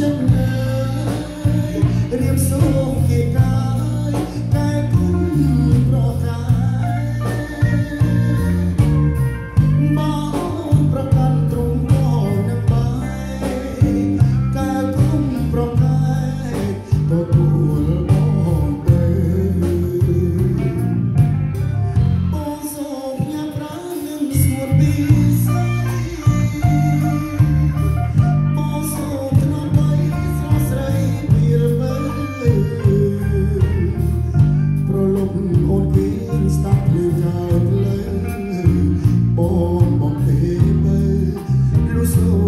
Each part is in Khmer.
ចិត្តណារៀបសួរគេកាយតែគុំប្រកាមកប្រកាន់ទ្រង់មកនឹងបាយកាយគុំប្រកាយទៅ slow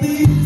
be